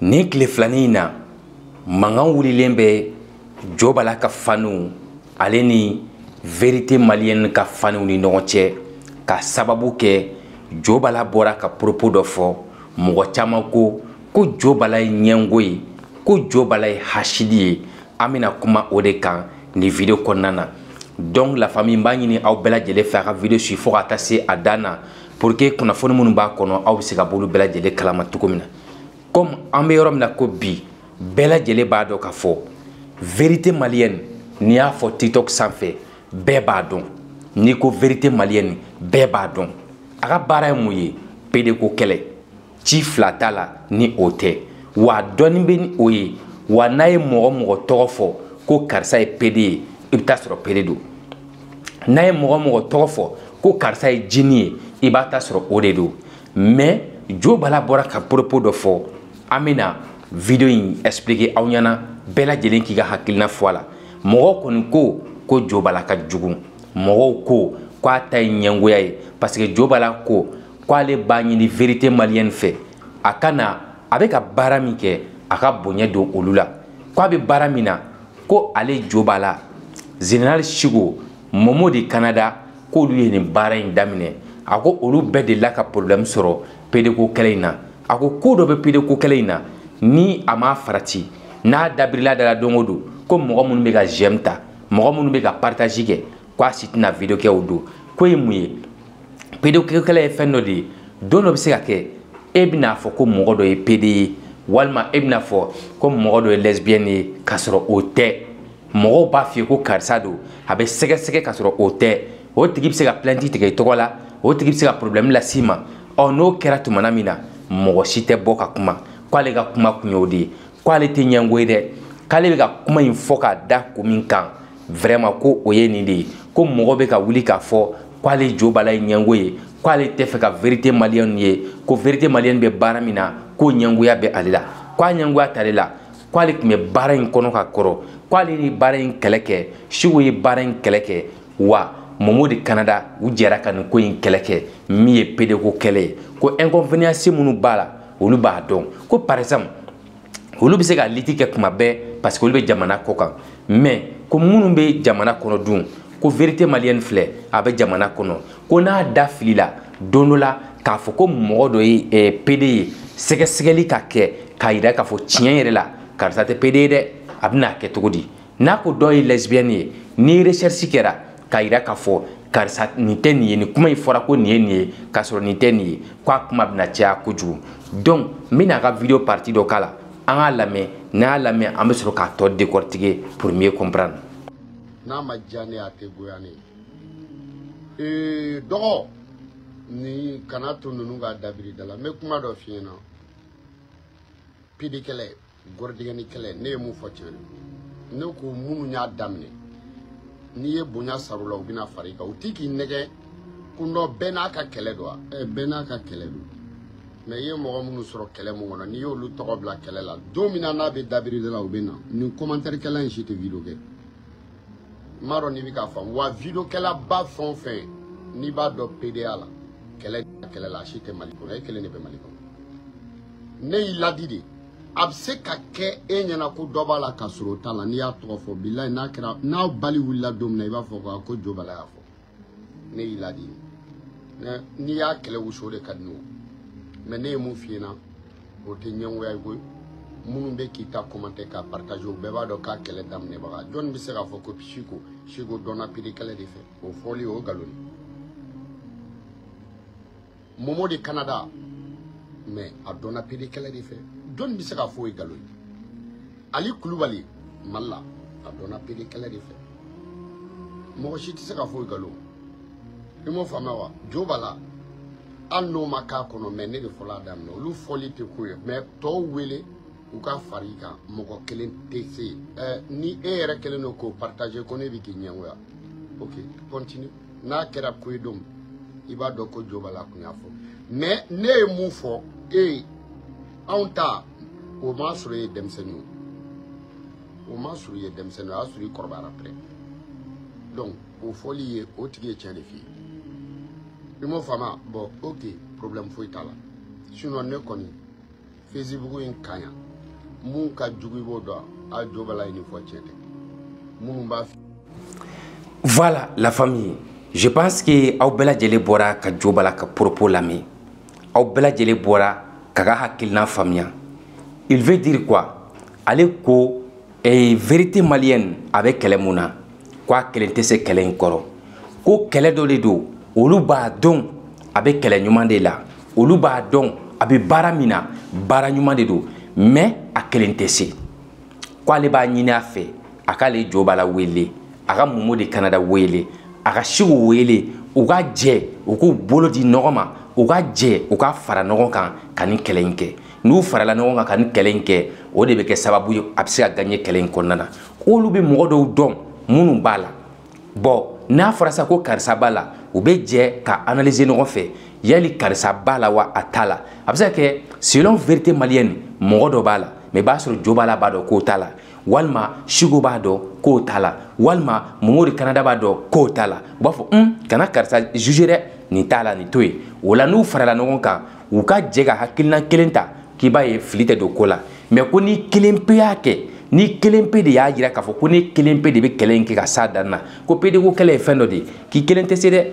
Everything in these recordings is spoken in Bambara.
nin tile filanin in na mankan wulilen bɛ jo b'a la ka faniw ale ni verite maliyɛni ka faniw ni ɲɔgɔn cɛ ka sababu kɛ jo b'a la bɔra ka poropo dɔ fɔ mɔgɔ caman ko ko jo b'a la ye ɲɛngo ye ko jo b'a la ye hasidi ye an bɛna kuma o de kan nin video kɔnɔna na donc la famille n b'a ɲini aw bɛɛ lajɛlen fɛ a ka video si fo ka taa se a dan na pour que kunnafoni minnu b'a kɔnɔ aw bɛ se ka b'olu bɛɛ lajɛlen kalama cogo min na comme an bɛ yɔrɔ min na ko bi bɛɛ lajɛlen b'a dɔn k'a fɔ verite malienne n'i y'a fɔ tiktok sanfɛ bɛɛ b'a dɔn n'i ko verite malienne bɛɛ b'a dɔn a ka baara ye mun ye pede ko kɛlɛ ci fila t'a la ni o tɛ wa dɔɔni bɛ ni o ye wa n'a ye mɔgɔ mɔgɔ tɔgɔ fɔ ko karisa ye pede ye i bɛ taa sɔrɔ pede don n'a ye mɔgɔ mɔgɔ tɔgɔ fɔ ko karisa ye jini ye i b'a ta sɔrɔ o de don mɛ jo bala bɔra ka poropo dɔ fɔ an bɛna video in expliquer aw ɲɛna bɛɛ lajɛlen k'i ka hakilina fɔ a la mɔgɔw kɔni ko ko jo bala ka jugu mɔgɔw ko k'a ta ye ɲɛngoya ye parce que jo bala ko k'ale b'a ɲini verite maliyɛni fɛ a ka na a bɛ ka baara min kɛ a ka bonya don olu la ko a bɛ baara min na ko ale jo b'a la zeneral sigo momo de kanada k'olu ye nin baara in daminɛ a ko olu bɛɛ delila ka porobilɛmu sɔrɔ pedeko kɛlɛ in na a ko ko dɔ bɛ pedeko kɛlɛ in na ni a m'a farati n'a dabirila dala don o don ko mɔgɔ minnu bɛ ka zɛm ta mɔgɔ minnu bɛ ka paritazi kɛ ko a si tɛna video kɛ o don ko ye mun ye video kɛkɛla ye fɛn dɔ de ye don dɔ bɛ se ka kɛ e bɛna fɔ ko mɔgɔ dɔ ye pd ye walima e bɛna fɔ ko mɔgɔ dɔ ye lesbienne ye k'a sɔrɔ o tɛ mɔgɔw b'a f'i ye ko karisa don a bɛ sɛgɛsɛgɛ k'a sɔrɔ o tɛ o tigi bɛ se ka plainte tigɛ i tɔgɔ la o tigi bɛ se ka problème las'i ma ɔ n'o kɛra tumana min na mɔgɔ si tɛ bɔ ka kuma k'ale ka kuma kun y'o de ye k'ale tɛ ɲɛngo ye dɛ k'ale bɛ ka kuma in fɔ k'a da kun min kan vrɛma ko o ye nin de ye ko mɔgɔ bɛ ka wuli k'a fɔ k'ale jo b'a la ye ɲɛngo ye k'ale tɛ fɛ ka verite maliyɛn ye ko verite maliyɛn bɛ baara min na k'o ɲɛngoya bɛ ale la k'a ɲɛngoya t'ale la k'ale tun bɛ baara in kɔnɔ ka kɔrɔ k'ale ni baara in kɛlɛ kɛ siwo ye baara in kɛlɛ kɛ wa momo de kanada u jɛra ka nin ko in kɛlɛ kɛ min ye pedeko kɛlɛ ye ko inconvenience minnu b'a la olu b'a dɔn ko par exemple olu bɛ se ka liti kɛ kuma bɛɛ parce que olu bɛ jamana kɔ kan mais ko minnu bɛ jamana kɔnɔ dun ko verite maliyɛni filɛ a bɛ jamana kɔnɔ ko n'a da fili la don dɔ la k'a fɔ ko mɔgɔ dɔ ye eh, pd ye sɛgɛsɛgɛli ka kɛ k'a yira k'a fɔ tiɲɛ yɛrɛ la karisa tɛ pd ye dɛ a bɛna kɛ cogo di n'a ko dɔ ye lesbienne ye ni recherche kɛra k'a yira k'a fɔ karisa nin tɛ nin ye nin kuma in fɔra ko nin ye nin ye k'a sɔrɔ nin tɛ nin ye ko a kuma bɛna caya kojugu donc n bɛna a ka video parti dɔ k'a la an k'a lamɛn n'an y'a lamɛn an bɛ sɔrɔ k'a tɔ décortiquer pour mieux comprendre. n'a ma diya ne ye a tɛ goya ne ye ee dɔgɔ ni kana to ninnu ka dabiri da la n bɛ kuma dɔ f'i ɲɛna pidikɛlɛ gɔrɔ dingɛ ni kɛlɛ ne ye mun fɔ cɛ ne ko minnu y'a daminɛ n'i ye bonya sara u la u bɛna fara i kan u ti k'i nɛgɛ ko nɔ bɛɛ n'a ka kɛlɛ don wa ɛ bɛɛ n'a ka kɛlɛ don mɛ i ye mɔgɔ minnu sɔrɔ kɛlɛ mun kɔnɔ n'i y'olu tɔgɔ bila kɛlɛ la don min na n'a bɛ dabiri de la u bɛ na nin kɔmantɛrikɛla in si tɛ video kɛ n b'a dɔn n'i bɛ k'a faamu wa videokɛla ba fɛn o fɛn n'i b'a dɔn pda la kɛlɛ kɛlɛ la a si tɛ mali kɔnɔ e kelen de bɛ mali kɔnɔ ne y'i ladi de a bɛ se ka kɛ e ɲɛna ko dɔ b'a la ka sɔrɔ o t'a la n'i y'a tɔgɔ fɔ bilayi n'a kɛra n'aw bali wulila don min na i b'a fɔ ko ko jo bala y'a fɔ ne y'i ladi n'i y'a kɛlɛ wusu o de ka di ne ye mɛ ne ye mun f'i ɲɛna o tɛ ɲɛngoya ye koyi minnu bɛ k'i ta kɔmantɛ k'a paritaze o bɛɛ b'a dɔn k'a kɛlɛ daminɛbaga jɔnni bɛ se k'a fɔ ko siko siko dɔnna pirikɛlɛ de fɛ o fɔli o nkalon ye momo de canada mɛ a dɔnna pede kɛlɛ de fɛ jɔni bɛ se ka fɔ ye galo ye ali kulubali mali la a dɔnna pede kɛlɛ de fɛ mɔgɔ si tɛ se ka fɔ ye galo i m'o faamuya wa jo b'a la hali n'o ma k'a kɔnɔ mɛ ne de fɔlɔ a daminɛ olu fɔli tɛ ko ye mɛ tɔw wele u ka fara i kan mɔgɔ kelen tɛ se ɛ ni e yɛrɛ kelen don k'o partage ko ne bɛ k'i ɲɛngoya ok continue n'a kɛra ko ye don i b'a dɔn ko jo b'a la kun y'a fɔ mɛ ne ye mun fɔ e ye anw ta o m'a sɔrɔ e ye denmisɛnnin o m'a sɔrɔ i ye denmisɛnnin o y'a sɔrɔ i kɔrɔbayara pɛrɛ donc o fɔli ye o tigi ye tiɲɛ de f'i ye i m'o faamu bɔn ok problème foyi t'a la sinon ne kɔni fesibugu in kaɲa mun ka jugu i b'o dɔn a jo b'a la i ni fɔ tiɲɛ tɛ minnu b'a voilà la famille je pense que aw bɛɛ lajɛlen bɔra ka jo b'a la ka propos lamɛn aw bɛɛ lajɛlen bɔra ka ka hakilina faamuya il veut dire quoi ale ko ee verite maliyɛni a bɛ kɛlɛ mun na ko a kelen tɛ se kɛlɛ in kɔrɔ ko kɛlɛ dɔ de don olu b'a dɔn a bɛ kɛlɛ ɲuman de la olu b'a dɔn a bɛ baara min na baara ɲuman de don mɛ a kelen tɛ se ko ale b'a ɲini a fɛ a k'ale jo b'a la wele a ka mumu de kanada wele a ka sigo wele u ka jɛ u k'u bolo di ɲɔgɔn ma u ka jɛ u ka fara ɲɔgɔn kan ka nin kɛlɛ in kɛ n'u farala ɲɔgɔn kan ka nin kɛlɛ in kɛ o de bɛ kɛ sababu ye a bɛ se ka gaɲɛ kɛlɛ in kɔnɔna na k'olu bɛ mɔgɔ dɔw dɔn minnu b'a la bɔn n'a fɔra sa ko karisa b'a la u bɛ jɛ ka analyser ɲɔgɔn fɛ yali karisa b'a la wa a t'a la a bɛ se ka kɛ selon verite malienne mɔgɔ dɔ b'a la mɛ i b'a sɔrɔ jo b'a la b'a dɔn k'o t'a la walima sigo b'a dɔn k'o t'a la walima mɔmɔri kanada b'a dɔn k'o t'a la u b'a fɔ un kana karisa juge dɛ nin t'a la nin to yen o la n'u farala ɲɔgɔn kan u ka jɛ ka hakilinan kelen ta k'i b'a ye fili tɛ don ko la mɛ ko ni kelen pe y'a kɛ ni kelen pe de y'a yira k'a fɔ ko ne kelen pe de bɛ kɛlɛ in kɛ ka s'a dan na ko pedeko kɛlɛ ye fɛn dɔ de ye k'i kelen tɛ se dɛ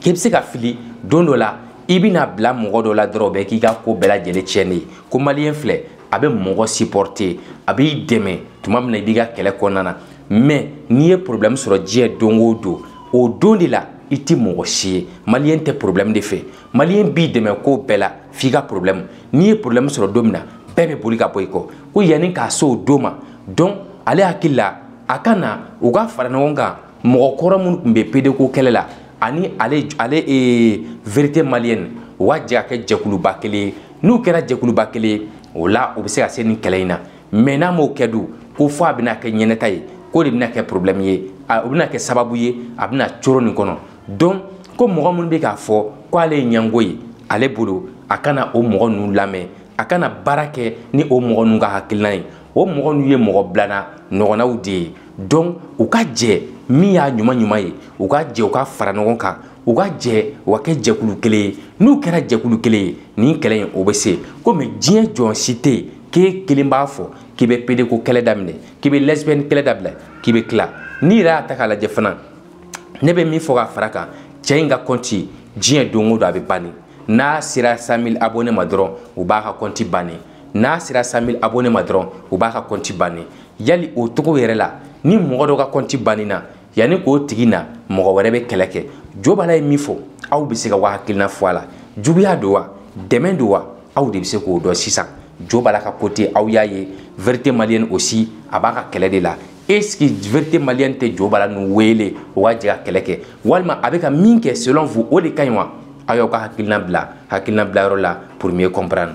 k'i bɛ se ka fili don dɔ la i bɛna bila mɔgɔ dɔ la dɔrɔn bɛɛ k'i ka ko bɛɛ lajɛlen tiɲɛ de ye ko maliyɛn filɛ a bɛ mɔgɔ supporter a b'i dɛmɛ tuma min na i b'i ka kɛlɛ kɔnɔna na mɛ n'i ye problème sɔrɔ diɲɛ don o don o don de la i ti mɔgɔ si ye maliyɛn tɛ problème de fɛ maliyɛn b'i dɛmɛ ko bɛɛ la f'i ka porobilɛmu n'i ye porobilɛmu sɔrɔ don min na bɛɛ bɛ boli ka bɔ i kɔ ko yanni k'a se o don ma dɔn ale hakili la a ka na u ka fara ɲɔgɔn kan mɔgɔ kɔrɔ minnu tun bɛ pedeko kɛlɛ la ani ale ale ee verite maliyɛni u ka jɛ ka kɛ jɛkuluba kelen ye n'u kɛra jɛkuluba kelen ye o la u bɛ se ka se nin kɛlɛ in na mɛ n'a m'o kɛ dun ko fɔ a bɛna kɛ ɲɛnɛta ye k'o de bɛna kɛ porobilɛmu ye o bɛna kɛ sababu ye a bɛna coro nin kɔnɔ don ko mɔgɔ minnu bɛ k'a fɔ ko ale ye ɲɛngo ye ale bolo a kana o mɔgɔ ninnu lamɛn a kana baara kɛ ni o mɔgɔ ninnu ka hakilina ye o mɔgɔ ninnu ye mɔgɔ bilana ɲɔgɔnnaw de ye dɔn u ka jɛ min y'a ɲuman ɲuman ye u ka jɛ u ka fara ɲɔgɔn kan u ka jɛ u ka kɛ jɛkulu kelen ye n'u kɛra jɛkulu kelen ye nin kɛlɛ in o bɛ se komi diɲɛ jɔn si tɛ yen k'e kelen b'a fɔ k'i bɛ pedeko kɛlɛ daminɛ k'i bɛ lɛsibɛni kɛlɛ dabila k'i bɛ tila n'i yɛrɛ y'a ta k'a lajɛ fana ne bɛ min fɔ ka fara kan cɛ in ka kɔnti diɲɛ don o don a bɛ banni n'a sera samil abone ma dɔrɔn u b'a ka kɔnti banni n'a sera samil abone ma dɔrɔn u b'a ka kɔnti banni yali o cogo yɛrɛ la ni mɔgɔ dɔ ka kɔnti banni na yanni k'o tigi na mɔgɔ wɛrɛ bɛ kɛlɛ kɛ jo b'a la ye min fɔ aw bɛ se ka wa hakilina fɔ a la juguya don wa dɛmɛ don wa aw de bɛ se k'o dɔn sisan jo b'a la ka kote aw y'a ye verite maliyɛni osi a b'a ka kɛlɛ de la est-ce que vérité malienne tɛ jɔ bala n'u wele o ka jɛ ka kɛlɛ kɛ walima a bɛ ka min kɛ selon vous o de ka ɲi wa aw y'aw ka hakilina bila hakilina bila yɔrɔ la pour mieux comprendre